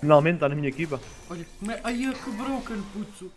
Finalmente está na minha equipa. Olha, aí é. Ai, é que broken, puto.